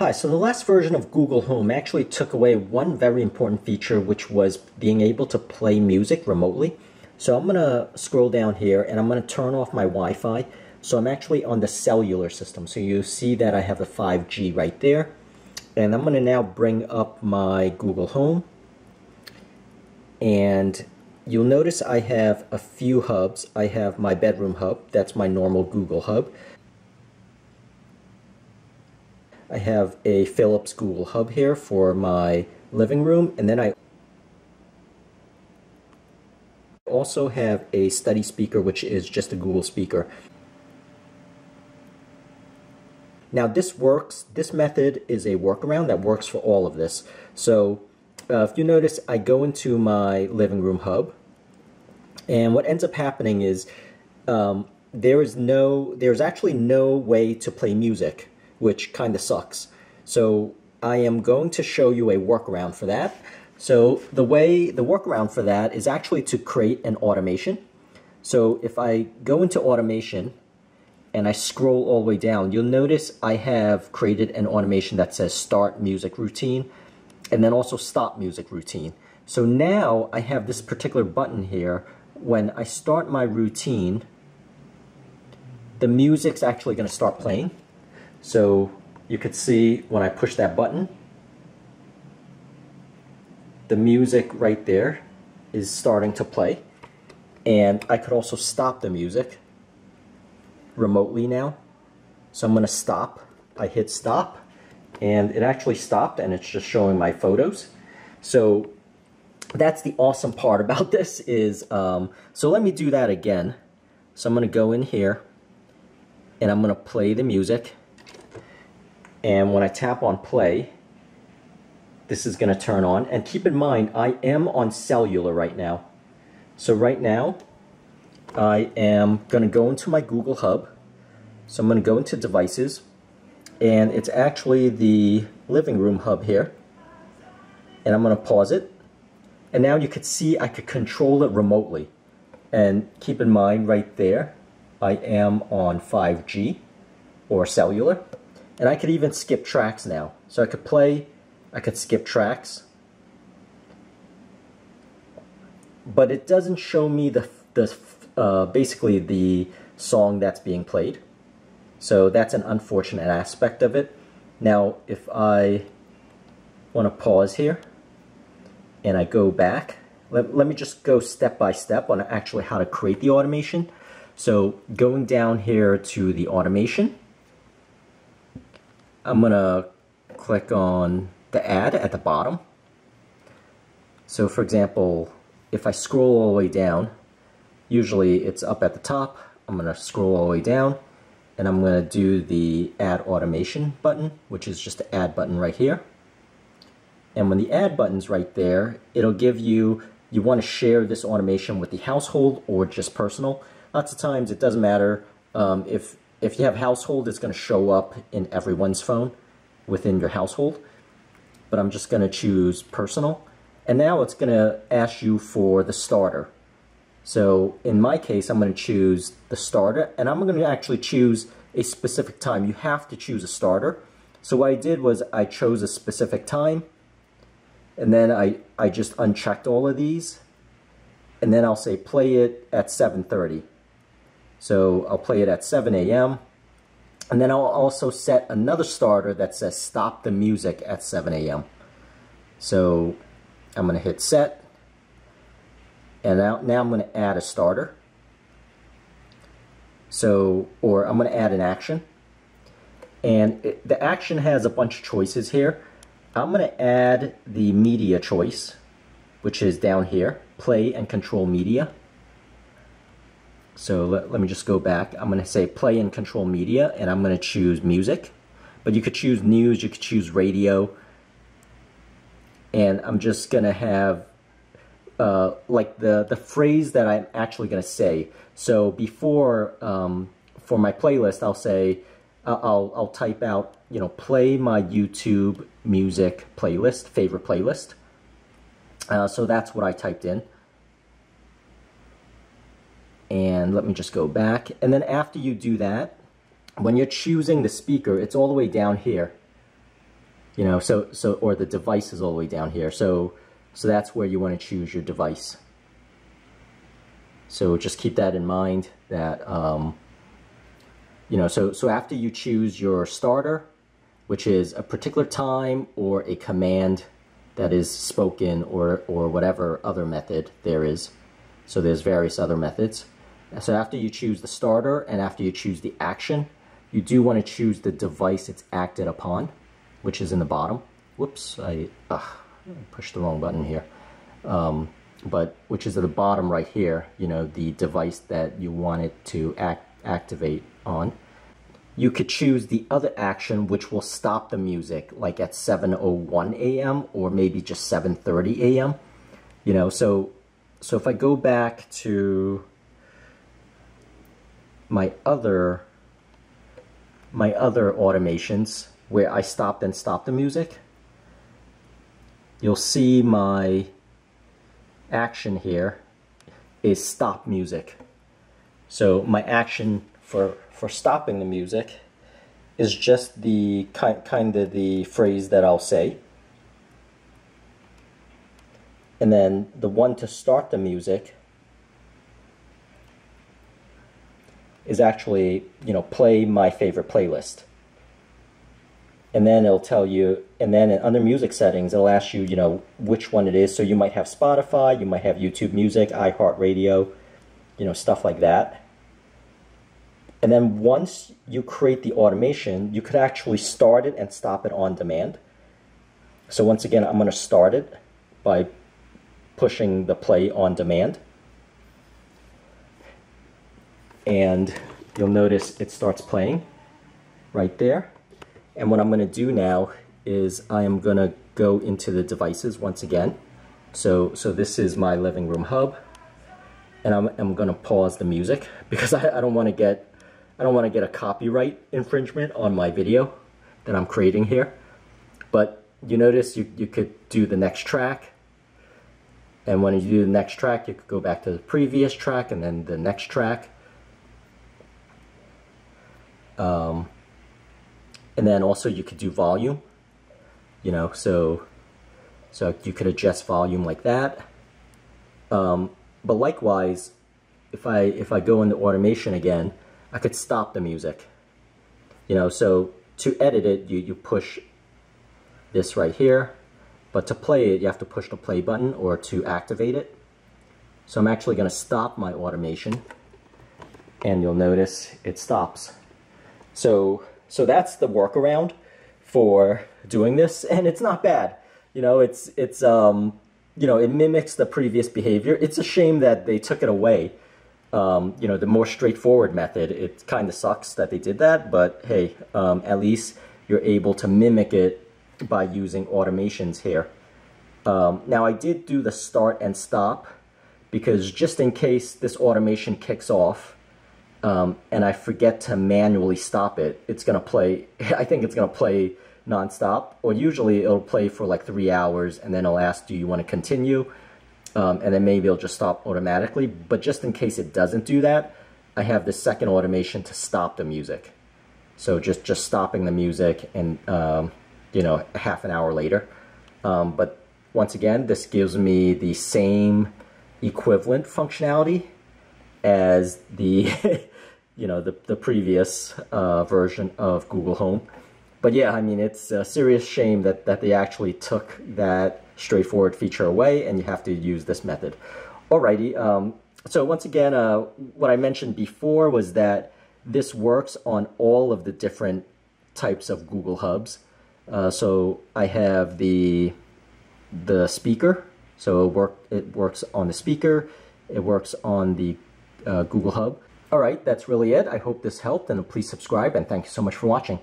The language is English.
Hi, so the last version of Google Home actually took away one very important feature, which was being able to play music remotely. So I'm going to scroll down here and I'm going to turn off my Wi-Fi. So I'm actually on the cellular system. So you see that I have the 5G right there. And I'm going to now bring up my Google Home. And you'll notice I have a few hubs. I have my bedroom hub. That's my normal Google hub. I have a Philips Google Hub here for my living room and then I also have a study speaker which is just a Google speaker. Now this works, this method is a workaround that works for all of this. So uh, if you notice I go into my living room hub and what ends up happening is um, there is no, there's actually no way to play music which kind of sucks. So I am going to show you a workaround for that. So the way, the workaround for that is actually to create an automation. So if I go into automation and I scroll all the way down, you'll notice I have created an automation that says start music routine and then also stop music routine. So now I have this particular button here. When I start my routine, the music's actually going to start playing. So you could see when I push that button, the music right there is starting to play. And I could also stop the music remotely now. So I'm going to stop. I hit stop and it actually stopped and it's just showing my photos. So that's the awesome part about this is, um, so let me do that again. So I'm going to go in here and I'm going to play the music and when I tap on play, this is going to turn on. And keep in mind, I am on cellular right now. So right now, I am going to go into my Google Hub. So I'm going to go into devices. And it's actually the living room hub here. And I'm going to pause it. And now you could see I could control it remotely. And keep in mind right there, I am on 5G or cellular. And I could even skip tracks now. So I could play, I could skip tracks. But it doesn't show me the, the uh, basically the song that's being played. So that's an unfortunate aspect of it. Now, if I want to pause here and I go back, let, let me just go step by step on actually how to create the automation. So going down here to the automation, I'm going to click on the add at the bottom. So for example, if I scroll all the way down, usually it's up at the top. I'm going to scroll all the way down and I'm going to do the add automation button, which is just the add button right here. And when the add button's right there, it'll give you, you want to share this automation with the household or just personal. Lots of times it doesn't matter um, if if you have household, it's going to show up in everyone's phone within your household. But I'm just going to choose personal. And now it's going to ask you for the starter. So in my case, I'm going to choose the starter. And I'm going to actually choose a specific time. You have to choose a starter. So what I did was I chose a specific time. And then I, I just unchecked all of these. And then I'll say play it at 7.30. So I'll play it at 7 a.m. And then I'll also set another starter that says stop the music at 7 a.m. So I'm going to hit set. And now, now I'm going to add a starter. So, or I'm going to add an action. And it, the action has a bunch of choices here. I'm going to add the media choice, which is down here, play and control media. So let, let me just go back. I'm going to say play and control media, and I'm going to choose music. But you could choose news, you could choose radio. And I'm just going to have uh, like the, the phrase that I'm actually going to say. So before, um, for my playlist, I'll say, I'll, I'll type out, you know, play my YouTube music playlist, favorite playlist. Uh, so that's what I typed in and let me just go back. And then after you do that, when you're choosing the speaker, it's all the way down here. You know, so, so, or the device is all the way down here. So, so that's where you want to choose your device. So just keep that in mind that, um, you know, so, so after you choose your starter, which is a particular time or a command that is spoken or, or whatever other method there is. So there's various other methods. So after you choose the starter and after you choose the action, you do want to choose the device it's acted upon, which is in the bottom. Whoops, I, uh, pushed the wrong button here. Um, but which is at the bottom right here, you know, the device that you want it to act, activate on. You could choose the other action which will stop the music like at 7.01 a.m. or maybe just 7.30 a.m. You know, so, so if I go back to my other, my other automations where I stopped and stopped the music, you'll see my action here is stop music. So my action for, for stopping the music is just the kind, kind of the phrase that I'll say. And then the one to start the music is actually, you know, play my favorite playlist and then it'll tell you, and then under music settings, it'll ask you, you know, which one it is. So you might have Spotify, you might have YouTube Music, iHeartRadio, you know, stuff like that. And then once you create the automation, you could actually start it and stop it on demand. So once again, I'm going to start it by pushing the play on demand. And you'll notice it starts playing right there. And what I'm going to do now is I am going to go into the devices once again. So, so this is my living room hub. And I'm, I'm going to pause the music because I, I don't want to get I don't want to get a copyright infringement on my video that I'm creating here. But you notice you, you could do the next track. And when you do the next track, you could go back to the previous track and then the next track. Um, and then also you could do volume, you know, so, so you could adjust volume like that. Um, but likewise, if I, if I go into automation again, I could stop the music, you know, so to edit it, you, you push this right here, but to play it, you have to push the play button or to activate it. So I'm actually going to stop my automation and you'll notice it stops. So so that's the workaround for doing this, and it's not bad. You know, it's it's um, you know, it mimics the previous behavior. It's a shame that they took it away. Um, you know, the more straightforward method. It kind of sucks that they did that, but hey, um, at least you're able to mimic it by using automations here. Um, now I did do the start and stop because just in case this automation kicks off, um, and I forget to manually stop it, it's going to play, I think it's going to play nonstop, or usually it'll play for like three hours, and then it'll ask, do you want to continue? Um, and then maybe it'll just stop automatically, but just in case it doesn't do that, I have the second automation to stop the music. So just, just stopping the music and, um, you know, half an hour later. Um, but once again, this gives me the same equivalent functionality as the you know the, the previous uh, version of Google Home. But yeah, I mean, it's a serious shame that, that they actually took that straightforward feature away and you have to use this method. Alrighty, um, so once again, uh, what I mentioned before was that this works on all of the different types of Google Hubs. Uh, so I have the the speaker, so it, work, it works on the speaker, it works on the Uh, Google Hub, all right, that's really it. I hope this helped, and please subscribe, and thank you so much for watching.